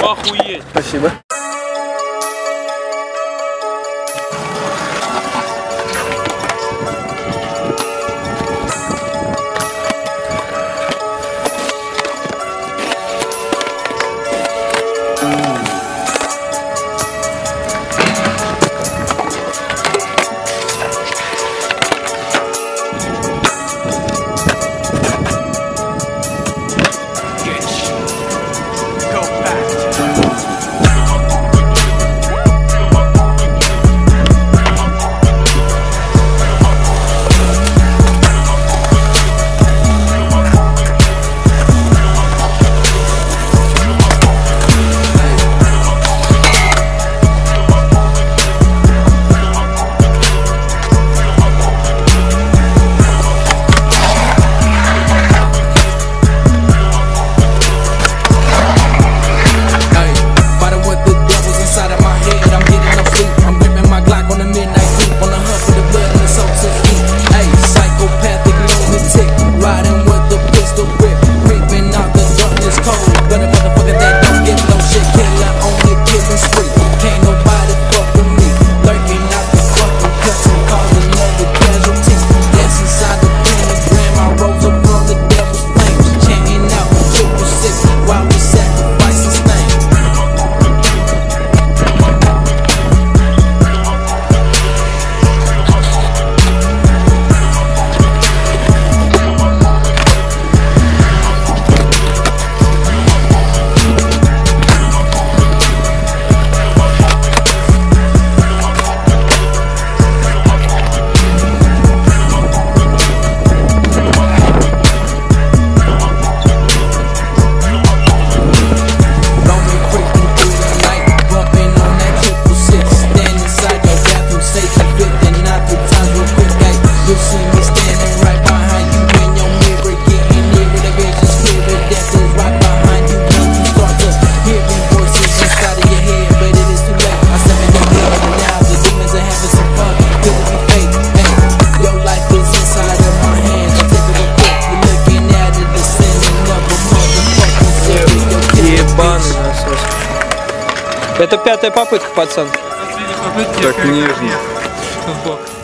Охуеть. Спасибо. Это пятая попытка, пацан. Так нежно. В.